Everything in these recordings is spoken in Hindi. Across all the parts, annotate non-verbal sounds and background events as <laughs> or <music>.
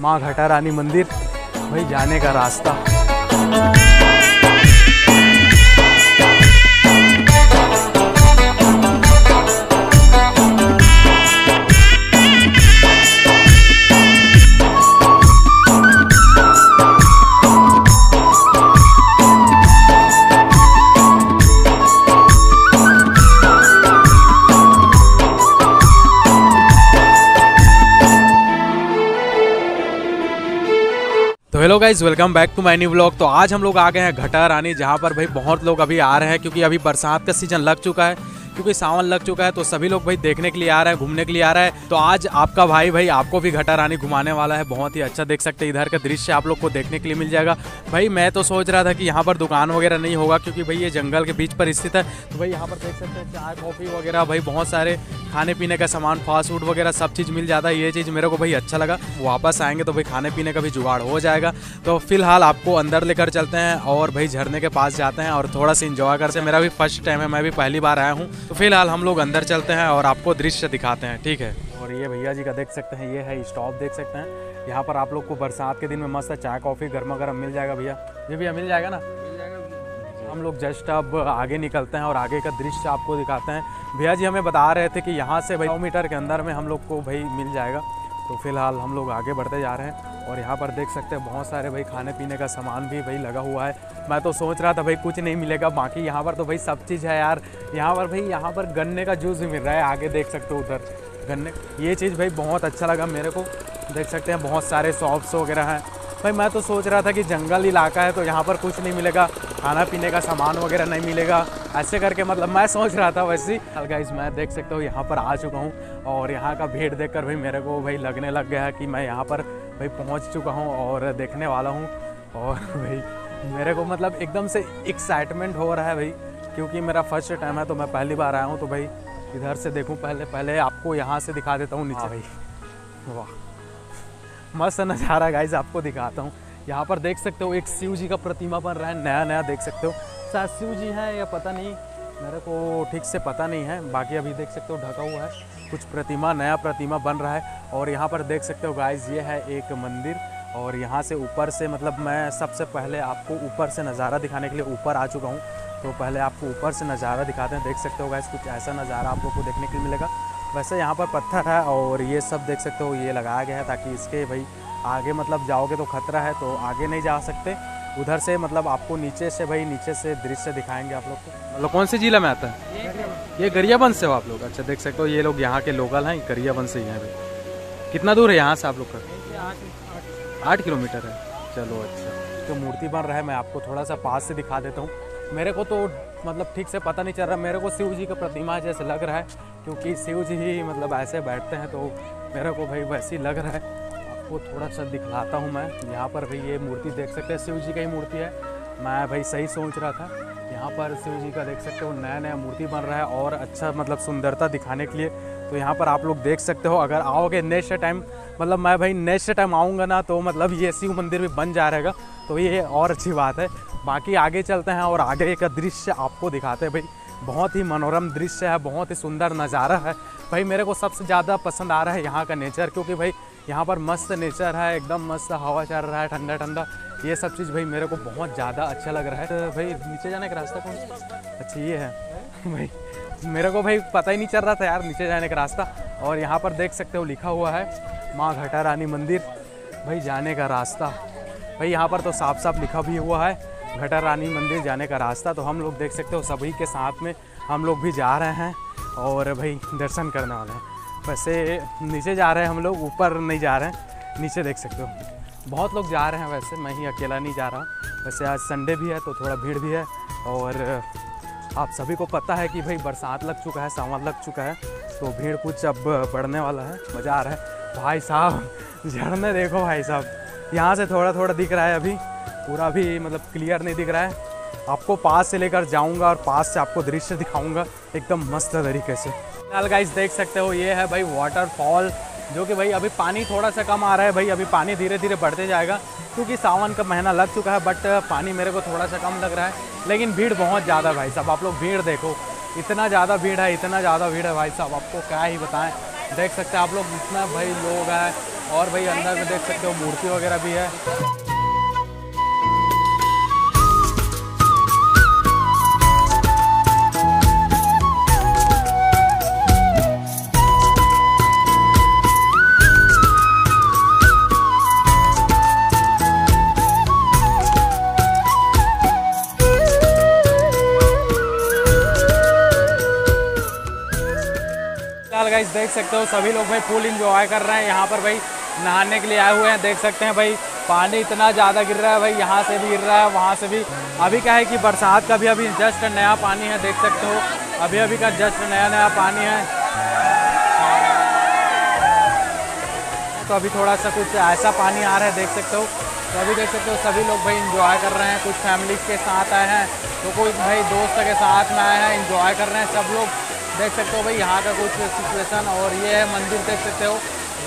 माँ घटा रानी मंदिर भाई जाने का रास्ता। Hello guys welcome back to my new blog तो आज हम लोग आ गए हैं घटा रानी जहाँ पर भाई बहुत लोग अभी आ रहे हैं, क्योंकि अभी बरसात का सीज़न लग चुका है। क्योंकि सावन लग चुका है तो सभी लोग भाई देखने के लिए आ रहे हैं, घूमने के लिए आ रहा है। तो आज आपका भाई भाई आपको भी घटा रानी घुमाने वाला है। बहुत ही अच्छा देख सकते हैं, इधर का दृश्य आप लोग को देखने के लिए मिल जाएगा। भाई मैं तो सोच रहा था कि यहाँ पर दुकान वगैरह नहीं होगा, क्योंकि भाई ये जंगल के बीच पर स्थित है। तो भाई यहाँ पर देख सकते हैं, चाय, कॉफ़ी वगैरह, भाई बहुत सारे खाने पीने का सामान फास्ट फ़ूड वगैरह सब चीज़ मिल जाता है। ये चीज़ मेरे को भाई अच्छा लगा। वापस आएँगे तो भाई खाने पीने का भी जुगाड़ हो जाएगा। तो फ़िलहाल आपको अंदर लेकर चलते हैं और भाई झरने के पास जाते हैं और थोड़ा सा इंजॉय करते हैं। मेरा भी फ़र्स्ट टाइम है, मैं भी पहली बार आया हूँ। तो फ़िलहाल हम लोग अंदर चलते हैं और आपको दृश्य दिखाते हैं ठीक है? और ये भैया जी का देख सकते हैं ये है स्टॉप देख सकते हैं। यहाँ पर आप लोग को बरसात के दिन में मस्त चाय कॉफ़ी गर्मा गर्म मिल जाएगा भैया। जी भैया मिल जाएगा ना? हम लोग जस्ट अब आगे निकलते हैं और आगे का दृश्य आपको दिखाते हैं। भैया जी हमें बता रहे थे कि यहाँ से भाई सौ मीटर के अंदर में हम लोग को भाई मिल जाएगा। तो फ़िलहाल हम लोग आगे बढ़ते जा रहे हैं। और यहाँ पर देख सकते हैं बहुत सारे भाई खाने पीने का सामान भी भाई लगा हुआ है। मैं तो सोच रहा था भाई कुछ नहीं मिलेगा, बाकी यहाँ पर तो भाई सब चीज़ है यार। यहाँ पर भाई, यहाँ पर गन्ने का जूस भी मिल रहा है, आगे देख सकते हो उधर। गन्ने, ये चीज़ भाई बहुत अच्छा लगा मेरे को। देख सकते हैं बहुत सारे शॉप्स वगैरह हैं। भाई मैं तो सोच रहा था कि जंगल इलाका है तो यहाँ पर कुछ नहीं मिलेगा, खाना पीने का सामान वगैरह नहीं मिलेगा। ऐसे करके मतलब मैं सोच रहा था वैसे ही। मैं देख सकता हूँ यहाँ पर आ चुका हूँ और यहाँ का भीड़ देखकर भाई मेरे को भाई लगने लग गया है कि मैं यहाँ पर भाई पहुँच चुका हूँ और देखने वाला हूँ। और भाई मेरे को मतलब एकदम से एक्साइटमेंट हो रहा है भाई क्योंकि मेरा फ़र्स्ट टाइम है तो मैं पहली बार आया हूँ तो भाई इधर से देखूँ पहले पहले आपको यहाँ से दिखा देता हूँ नीचे। भाई। वाह। मस्त नज़ारा गाइज़ आपको दिखाता हूँ। यहाँ पर देख सकते हो एक शिव जी का प्रतिमा बन रहा है नया नया देख सकते हो। शिव जी हैं या पता नहीं, मेरे को ठीक से पता नहीं है। बाकी अभी देख सकते हो ढका हुआ है, कुछ प्रतिमा, नया प्रतिमा बन रहा है। और यहाँ पर देख सकते हो गाइज़ ये है एक मंदिर। और यहाँ से ऊपर से मतलब मैं सबसे पहले आपको ऊपर से नज़ारा दिखाने के लिए ऊपर आ चुका हूँ। तो पहले आपको ऊपर से नज़ारा दिखाते हैं। देख सकते हो गाइज़ कुछ ऐसा नज़ारा आप लोग को देखने के लिए मिलेगा। वैसे यहाँ पर पत्थर है और ये सब देख सकते हो, ये लगाया गया है ताकि इसके भाई आगे मतलब जाओगे तो खतरा है तो आगे नहीं जा सकते। उधर से मतलब आपको नीचे से भाई नीचे से दृश्य दिखाएँगे आप लोग को मतलब कौन से जिला में आता है? ये गरियाबंद से हो आप लोग? अच्छा देख सकते हो ये लोग यहाँ के लोकल हैं गरियाबंद से ही हैं भाई कितना दूर है यहाँ से आप लोग का? आठ किलोमीटर है। चलो अच्छा। तो मूर्ति बन रहा है मैं आपको थोड़ा सा पास से दिखा देता हूँ। मेरे को तो मतलब ठीक से पता नहीं चल रहा मेरे को शिव जी का प्रतिमा जैसे लग रहा है क्योंकि शिव जी ही मतलब ऐसे बैठते हैं तो मेरे को भाई वैसे ही लग रहा है। आपको थोड़ा सा दिखलाता हूँ मैं। यहाँ पर भाई ये मूर्ति देख सकते हैं, शिव जी का ही मूर्ति है। मैं भाई सही सोच रहा था। यहाँ पर शिव जी का देख सकते हो नया नया मूर्ति बन रहा है और अच्छा मतलब सुंदरता दिखाने के लिए। तो यहाँ पर आप लोग देख सकते हो, अगर आओगे नेक्स्ट टाइम मतलब मैं भाई नेक्स्ट टाइम आऊँगा ना तो मतलब ये शिव मंदिर भी बन जा रहेगा। तो ये और अच्छी बात है। बाकी आगे चलते हैं और आगे का दृश्य आपको दिखाते हैं भाई। बहुत ही मनोरम दृश्य है, बहुत ही सुंदर नज़ारा है। भाई मेरे को सबसे ज़्यादा पसंद आ रहा है यहाँ का नेचर, क्योंकि भाई यहाँ पर मस्त नेचर है, एकदम मस्त हवा चल रहा है ठंडा ठंडा ये सब चीज़ भाई मेरे को बहुत ज़्यादा अच्छा लग रहा है। तो भाई नीचे जाने का रास्ता कौन अच्छा ये है। <laughs> भाई, मेरे को भाई पता ही नहीं चल रहा था यार नीचे जाने का रास्ता। और यहाँ पर देख सकते हो लिखा हुआ है, माँ घटा रानी मंदिर। भाई जाने का रास्ता। भाई यहाँ पर तो साफ़ साफ़ लिखा भी हुआ है घटा रानी मंदिर जाने का रास्ता। तो हम लोग देख सकते हो सभी के साथ में हम लोग भी जा रहे हैं और भाई दर्शन करने वाले हैं। वैसे नीचे जा रहे हैं हम लोग, ऊपर नहीं जा रहे हैं, नीचे देख सकते हो। बहुत लोग जा रहे हैं वैसे, मैं ही अकेला नहीं जा रहा। हूँ वैसे आज संडे भी है तो थोड़ा भीड़ भी है, और आप सभी को पता है कि भाई बरसात लग चुका है सावन लग चुका है तो भीड़ कुछ अब बढ़ने वाला है, मज़ा आ रहा है। भाई साहब, झरने देखो भाई साहब, यहाँ से थोड़ा थोड़ा दिख रहा है अभी, पूरा भी मतलब क्लियर नहीं दिख रहा है। आपको पास से लेकर जाऊँगा और पास से आपको दृश्य दिखाऊँगा, एकदम मस्त तरीके से। फ़िलहाल गाइस देख सकते हो, ये है भाई वाटरफॉल जो कि भाई अभी पानी थोड़ा सा कम आ रहा है भाई, अभी पानी धीरे धीरे बढ़ते जाएगा, क्योंकि सावन का महीना लग चुका है बट पानी मेरे को थोड़ा सा कम लग रहा है, लेकिन भीड़ बहुत ज़्यादा भाई साहब, आप लोग भीड़ देखो, इतना ज़्यादा भीड़ है, इतना ज़्यादा भीड़ है भाई साहब, आपको क्या ही बताएँ, देख सकते हैं आप लोग, इतना भाई लोग हैं, और भाई अंदर में देख सकते हो मूर्ति वगैरह भी है। गाइस देख सकते हो, सभी लोग भाई फुल इंजॉय कर रहे हैं। यहाँ पर भाई नहाने के लिए आए हुए हैं, देख सकते हैं भाई। पानी इतना ज़्यादा गिर रहा है भाई, यहाँ से भी गिर रहा है, वहाँ से भी। अभी क्या है कि बरसात का भी अभी जस्ट नया पानी है, देख सकते हो। अभी अभी का जस्ट नया नया पानी है। तो अभी थोड़ा सा कुछ ऐसा पानी आ रहा है, देख सकते हो। तो अभी देख सकते हो, सभी लोग भाई इंजॉय कर रहे हैं। कुछ फैमिली के साथ आए हैं तो कोई भाई दोस्त के साथ में आए हैं इंजॉय कर रहे हैं सब लोग। देख सकते हो भाई, यहाँ का कुछ सिचुएशन और ये है, मंदिर देख सकते हो।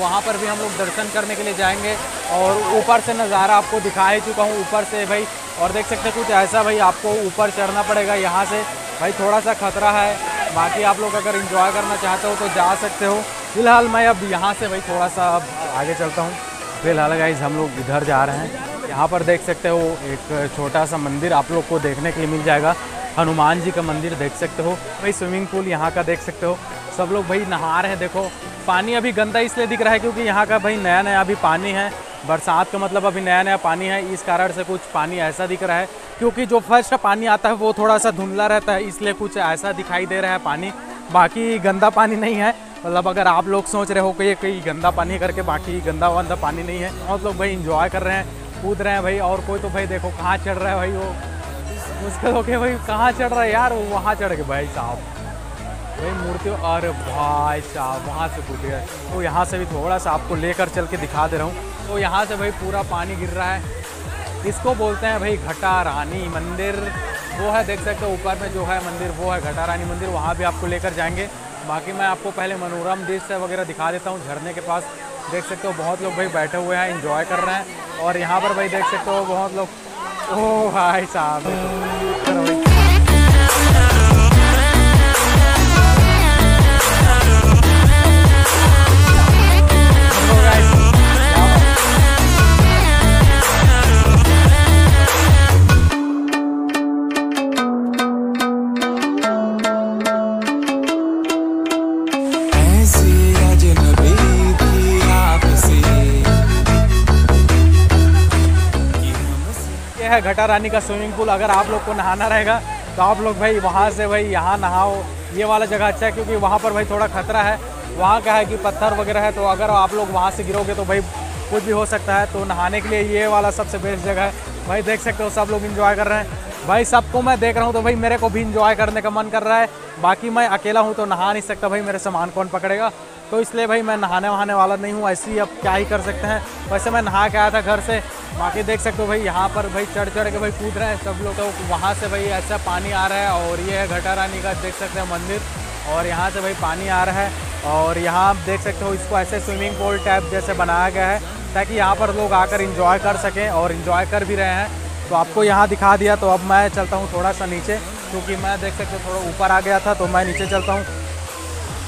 वहाँ पर भी हम लोग दर्शन करने के लिए जाएँगे और ऊपर से नज़ारा आपको दिखा ही चुका हूँ, ऊपर से भाई। और देख सकते हो, कुछ ऐसा भाई, आपको ऊपर चढ़ना पड़ेगा यहाँ से। भाई थोड़ा सा खतरा है। बाकी आप लोग अगर इंजॉय करना चाहते हो तो जा सकते हो। फ़िलहाल मैं अब यहाँ से भाई थोड़ा सा अब आगे चलता हूँ। फ़िलहाल गाइज़ हम लोग इधर जा रहे हैं। यहाँ पर देख सकते हो, एक छोटा सा मंदिर आप लोग को देखने के लिए मिल जाएगा। हनुमान जी का मंदिर देख सकते हो। भाई स्विमिंग पूल यहाँ का देख सकते हो। सब लोग भाई नहा रहे हैं, देखो। पानी अभी गंदा इसलिए दिख रहा है क्योंकि यहाँ का भाई नया नया अभी पानी है। बरसात का मतलब अभी नया नया पानी है। इस कारण से कुछ पानी ऐसा दिख रहा है। क्योंकि जो फ़र्स्ट पानी आता है, वो थोड़ा सा धुंधला रहता है, इसलिए कुछ ऐसा दिखाई दे रहा है पानी। बाकी गंदा पानी नहीं है। मतलब अगर आप लोग सोच रहे हो कि ये कहीं गंदा पानी करके बाकी गंदा वंदा पानी नहीं है बहुत लोग भाई इंजॉय कर रहे हैं, कूद रहे हैं भाई। और कोई तो भाई देखो कहाँ चढ़ रहा है भाई वो। मुश्किल हो के भाई, कहाँ चढ़ रहा है यार? वो वहाँ चढ़ के भाई साहब। भाई, मूर्ति, अरे भाई साहब, वहाँ से कूद गए तो यहाँ से भी थोड़ा सा आपको लेकर चल के दिखा दे रहा हूँ। तो यहाँ से भाई पूरा पानी गिर रहा है। इसको बोलते हैं भाई घटा रानी मंदिर। वो है, देख सकते हो, ऊपर में जो है मंदिर, वो है घटा रानी मंदिर। वहाँ भी आपको लेकर जाएँगे। बाकी मैं आपको पहले मनोरम दृश्य वगैरह दिखा देता हूँ झरने के पास। देख सकते हो, बहुत लोग भाई बैठे हुए हैं इंजॉय कर रहे हैं। और यहाँ पर भाई देख सकते हो, बहुत लोग ओह भाई साहब। ऐसी है घटा रानी का स्विमिंग पूल, अगर आप लोग को नहाना रहेगा तो आप लोग भाई वहाँ से भाई यहाँ नहाओ। ये वाला जगह अच्छा है, क्योंकि वहाँ पर भाई थोड़ा खतरा है। वहाँ का है कि पत्थर वगैरह है तो अगर आप लोग वहाँ से गिरोगे तो भाई कुछ भी हो सकता है। तो नहाने के लिए ये वाला सबसे बेस्ट जगह है। भाई देख सकते हो, सब लोग इन्जॉय कर रहे हैं। भाई सबको मैं देख रहा हूँ तो भाई मेरे को भी इंजॉय करने का मन कर रहा है। बाकी मैं अकेला हूँ तो नहा नहीं सकता भाई, मेरे सामान कौन पकड़ेगा? तो इसलिए भाई मैं नहाने वहाने वाला नहीं हूँ, ऐसे ही अब क्या ही कर सकते हैं। वैसे मैं नहा के आया था घर से बाकी देख सकते हो भाई, यहाँ पर भाई चढ़ चढ़ के भाई कूद रहे हैं सब लोग। तो वहाँ से भाई ऐसा पानी आ रहा है और ये है घटा रानी का, देख सकते हैं मंदिर। और यहाँ से भाई पानी आ रहा है। और यहाँ आप देख सकते हो इसको ऐसे स्विमिंग पूल टाइप जैसे बनाया गया है, ताकि यहाँ पर लोग आकर इंजॉय कर सकें और इंजॉय कर भी रहे हैं। तो आपको यहाँ दिखा दिया तो अब मैं चलता हूँ थोड़ा सा नीचे, क्योंकि मैं देख सकते थोड़ा ऊपर आ गया था तो मैं नीचे चलता हूँ।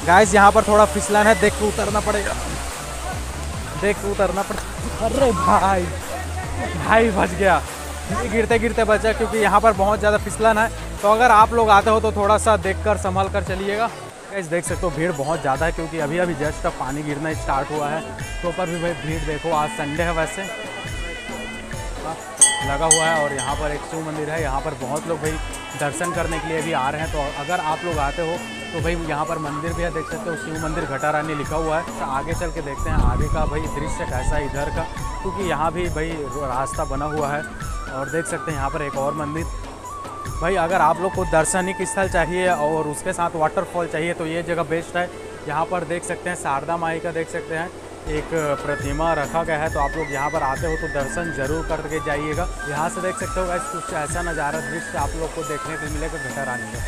गाइस यहाँ पर थोड़ा फिसलन है, देख के उतरना पड़ेगा। देख के उतरना पड़ेगा। अरे भाई। भाई बच गया। गिरते गिरते बचा क्योंकि यहाँ पर बहुत ज़्यादा फिसलन है। तो अगर आप लोग आते हो तो थोड़ा सा देख कर संभल कर चलिएगा। कैसे देख सकते हो, भीड़ बहुत ज़्यादा है, क्योंकि अभी अभी जस्ट अब पानी गिरना स्टार्ट हुआ है। तो पर भी भाई, भीड़ देखो, आज संडे है वैसे। लगा हुआ है और यहाँ पर एक शिव मंदिर है। यहाँ पर बहुत लोग भाई दर्शन करने के लिए भी आ रहे हैं तो अगर आप लोग आते हो तो भाई यहाँ पर मंदिर भी है, देख सकते हो, शिव मंदिर घटा रानी लिखा हुआ है। तो आगे चल के देखते हैं, आगे का भाई दृश्य कैसा है इधर का, क्योंकि यहाँ भी भाई रास्ता बना हुआ है, और देख सकते हैं यहाँ पर एक और मंदिर। भाई अगर आप लोग को दर्शनिक स्थल चाहिए और उसके साथ वाटरफॉल चाहिए तो ये जगह बेस्ट है। यहाँ पर देख सकते हैं, शारदा माई का देख सकते हैं। एक प्रतिमा रखा गया है तो आप लोग यहाँ पर आते हो तो दर्शन ज़रूर करके जाइएगा। यहाँ से देख सकते हो गाइस कुछ ऐसा नज़ारा दृश्य आप लोग को देखने को मिलेगा घटा रानी का।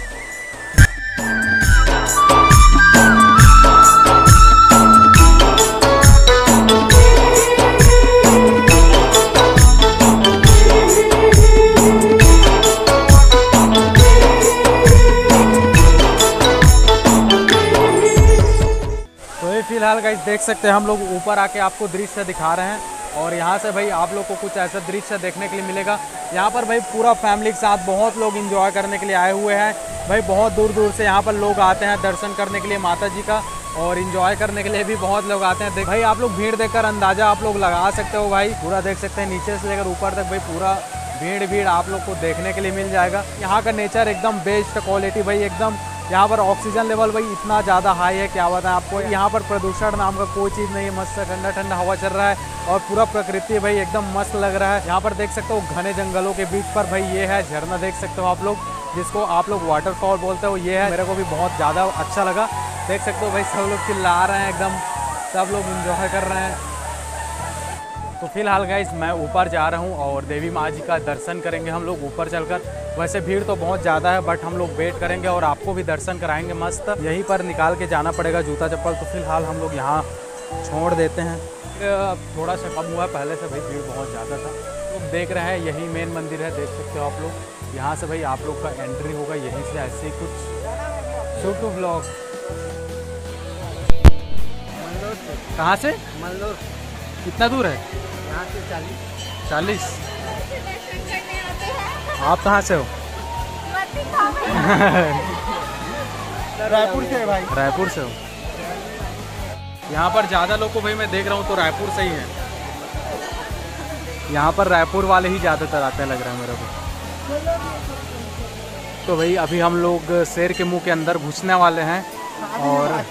देख सकते हैं, हम लोग ऊपर आके आपको दृश्य दिखा रहे हैं। और यहाँ से भाई आप लोग को कुछ ऐसा दृश्य देखने के लिए मिलेगा। यहाँ पर भाई पूरा फैमिली के साथ बहुत लोग इंजॉय करने के लिए आए हुए हैं। भाई बहुत दूर दूर से यहाँ पर लोग आते हैं दर्शन करने के लिए माता जी का। और इंजॉय करने के लिए भी बहुत लोग आते हैं। देख भाई आप लोग भीड़ देखकर अंदाज़ा आप लोग लगा सकते हो भाई। पूरा देख सकते हैं, नीचे से लेकर ऊपर तक भाई पूरा भीड़ भीड़ आप लोग को देखने के लिए मिल जाएगा। यहाँ का नेचर एकदम बेस्ट क्वालिटी भाई, एकदम यहाँ पर ऑक्सीजन लेवल भाई इतना ज़्यादा हाई है, क्या बताएँ आपको? यहाँ पर प्रदूषण नाम का कोई चीज़ नहीं है, मस्त ठंडा ठंडा हवा चल रहा है और पूरा प्रकृति भाई एकदम मस्त लग रहा है। यहाँ पर देख सकते हो घने जंगलों के बीच पर भाई ये है झरना, देख सकते हो आप लोग, जिसको आप लोग वाटरफॉल बोलते हो, ये है। मेरे को भी बहुत ज़्यादा अच्छा लगा। देख सकते हो भाई सब लोग चिल्ला रहे हैं एकदम, सब लोग इन्जॉय कर रहे हैं। तो फ़िलहाल गाइज़ मैं ऊपर जा रहा हूँ और देवी माँ जी का दर्शन करेंगे हम लोग ऊपर चलकर। वैसे भीड़ तो बहुत ज़्यादा है बट हम लोग वेट करेंगे और आपको भी दर्शन कराएँगे मस्त। यहीं पर निकाल के जाना पड़ेगा जूता चप्पल तो फ़िलहाल हम लोग यहाँ छोड़ देते हैं। थोड़ा सा कम हुआ पहले से भाई भीड़ बहुत ज़्यादा था। तो देख रहे हैं यही मेन मंदिर है देख सकते हो आप लोग। यहाँ से भाई आप लोग का एंट्री होगा यहीं से ऐसे ही कुछ शो टू ब्लॉग कहाँ से? मल्लोर। कितना दूर है? यहाँ से चालीस? चालीस। आप कहाँ से हो? रायपुर से है भाई। रायपुर से हो। यहाँ पर ज़्यादा लोग को भाई मैं देख रहा हूँ तो रायपुर से ही है। यहाँ पर रायपुर वाले ही ज़्यादातर आते हैं लग रहा है मेरे को। तो भाई अभी हम लोग शेर के मुँह के अंदर घुसने वाले हैं और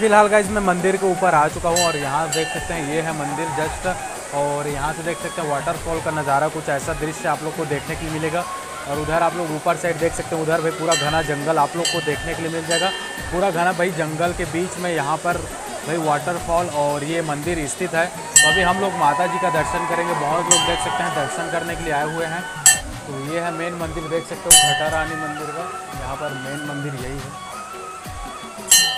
फ़िलहाल गाइज़ मैं मंदिर के ऊपर आ चुका हूँ और यहाँ देख सकते हैं, ये है मंदिर जस्ट, और यहाँ से देख सकते हैं वाटरफॉल का नज़ारा, कुछ ऐसा दृश्य आप लोग को देखने के लिए मिलेगा। और उधर आप लोग ऊपर साइड देख सकते हैं, उधर भाई पूरा घना जंगल आप लोग को देखने के लिए मिल जाएगा। पूरा घना भाई जंगल के बीच में यहाँ पर भाई वाटरफॉल और ये मंदिर स्थित है। तो अभी हम लोग माता जी का दर्शन करेंगे, बहुत लोग देख सकते हैं, दर्शन करने के लिए आए हुए हैं। तो ये है मेन मंदिर, देख सकते हो घटा रानी मंदिर का, यहाँ पर मेन मंदिर यही है।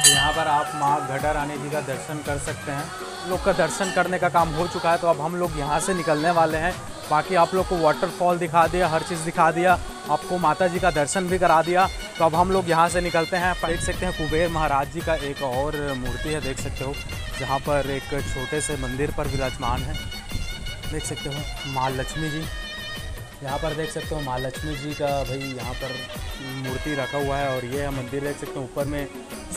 तो यहाँ पर आप माँ घटा रानी जी का दर्शन कर सकते हैं। लोग का दर्शन करने का काम हो चुका है तो अब हम लोग यहाँ से निकलने वाले हैं। बाकी आप लोग को वाटरफॉल दिखा दिया, हर चीज़ दिखा दिया, आपको माता जी का दर्शन भी करा दिया। तो अब हम लोग यहाँ से निकलते हैं। देख सकते हैं कुबेर महाराज जी का एक और मूर्ति है, देख सकते हो, जहाँ पर एक छोटे से मंदिर पर विराजमान है। देख सकते हो माँ लक्ष्मी जी। यहाँ पर देख सकते हो माँ लक्ष्मी जी का भाई यहाँ पर मूर्ति रखा हुआ है और ये मंदिर देख सकते हो ऊपर में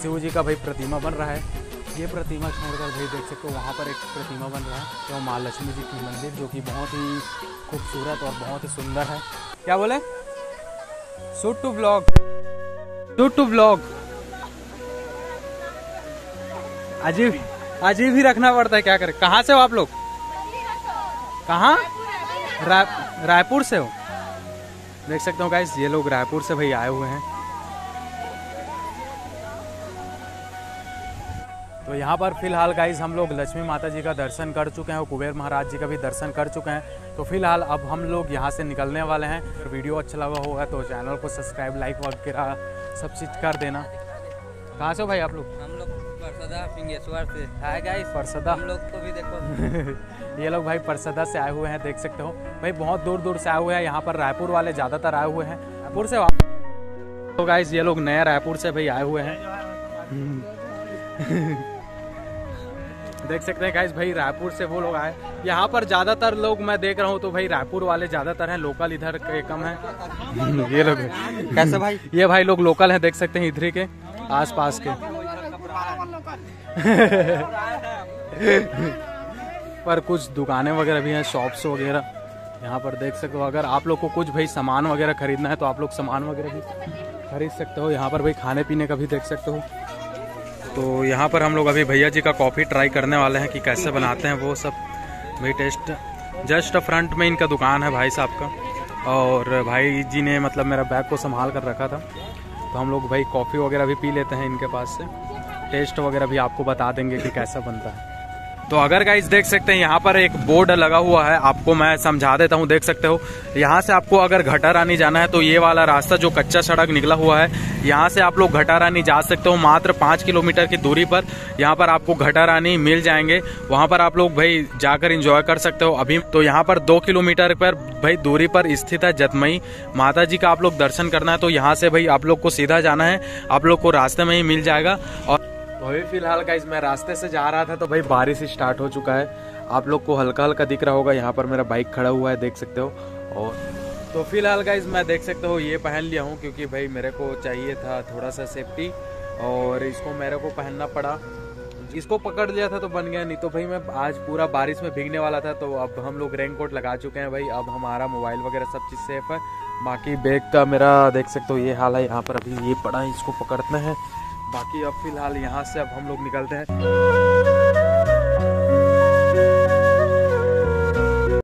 शिव जी का भाई प्रतिमा बन रहा है। ये प्रतिमा छोड़कर भाई देख सकते हो वहाँ पर एक प्रतिमा बन रहा है तो माँ लक्ष्मी जी की मंदिर जो कि बहुत ही खूबसूरत और बहुत ही सुंदर है। क्या बोले? Shoot to blog shoot to blog अजीब अजीब ही रखना पड़ता है क्या करें? कहाँ से हो आप लोग? कहाँ? रायपुर से हो? देख सकते हो गाइस ये लोग रायपुर से भाई आए हुए हैं। तो यहाँ पर फ़िलहाल गाइस हम लोग लक्ष्मी माता जी का दर्शन कर चुके हैं और कुबेर महाराज जी का भी दर्शन कर चुके हैं। तो फ़िलहाल अब हम लोग यहाँ से निकलने वाले हैं। अगर वीडियो अच्छा लगा होगा तो चैनल को सब्सक्राइब लाइक वगैरह सब चीज़ कर देना। कहाँ से हो भाई आप लोग? परसदा पिंगेश्वर से। Hi guys Parsada. हम लोग को भी देखो। <laughs> ये लोग भाई परसदा से आए हुए हैं देख सकते हो। भाई बहुत दूर दूर से आए हुए हैं यहाँ पर रायपुर वाले ज़्यादातर आए हुए हैं। रायपुर से तो गाइस ये लोग नए रायपुर से भाई आए हुए हैं। <laughs> देख सकते हैं गाइस भाई रायपुर से वो लोग आए। यहाँ पर ज़्यादातर लोग मैं देख रहा हूँ तो भाई रायपुर वाले ज़्यादातर हैं लोकल इधर के कम है। <laughs> ये लोग कैसे भाई? ये भाई लोग लोकल हैं देख सकते हैं इधर के आस पास के। पर कुछ दुकानें वगैरह भी हैं शॉप्स वगैरह। यहाँ पर देख सकते हो, अगर आप लोग को कुछ भाई सामान वगैरह खरीदना है तो आप लोग सामान वगैरह भी खरीद सकते हो। यहाँ पर भाई खाने पीने का भी देख सकते हो। तो यहाँ पर हम लोग अभी भैया जी का कॉफ़ी ट्राई करने वाले हैं कि कैसे बनाते हैं वो सब। भाई टेस्ट जस्ट फ्रंट में इनका दुकान है भाई साहब का। और भाई जी ने मतलब मेरा बैग को संभाल कर रखा था। तो हम लोग भाई कॉफ़ी वगैरह भी पी लेते हैं इनके पास से। टेस्ट वगैरह भी आपको बता देंगे कि कैसा बनता है। तो अगर गाइस देख सकते हैं, यहाँ पर एक बोर्ड लगा हुआ है, आपको मैं समझा देता हूँ, देख सकते हो। यहाँ से आपको अगर घटा रानी जाना है तो ये वाला रास्ता जो कच्चा सड़क निकला हुआ है, यहाँ से आप लोग घटा रानी जा सकते हो मात्र पाँच किलोमीटर की दूरी पर। यहाँ पर आपको घटा रानी मिल जाएँगे। वहाँ पर आप लोग भाई जाकर इंजॉय कर सकते हो। अभी तो यहाँ पर दो किलोमीटर पर भाई दूरी पर स्थित है जतमई। माता जी का आप लोग दर्शन करना है तो यहाँ से भाई आप लोग को सीधा जाना है। आप लोग को रास्ते में ही मिल जाएगा और तो अभी फ़िलहाल गाइज़ मैं रास्ते से जा रहा था तो भाई बारिश स्टार्ट हो चुका है। आप लोग को हल्का हल्का दिख रहा होगा, यहाँ पर मेरा बाइक खड़ा हुआ है, देख सकते हो। और तो फ़िलहाल गाइज़ मैं देख सकते हो, ये पहन लिया हूँ क्योंकि भाई मेरे को चाहिए था थोड़ा सा सेफ्टी और इसको मेरे को पहनना पड़ा। इसको पकड़ लिया था तो बन गया, नहीं तो भाई मैं आज पूरा बारिश में भीगने वाला था तो अब हम लोग रेन कोट लगा चुके हैं भाई। अब हमारा मोबाइल वगैरह सब चीज़ सेफ़ है। बाकी बैग का मेरा देख सकते हो, ये हाल है, यहाँ पर अभी ये पड़ा है, इसको पकड़ते हैं। बाकी अब फ़िलहाल यहाँ से अब हम लोग निकलते हैं।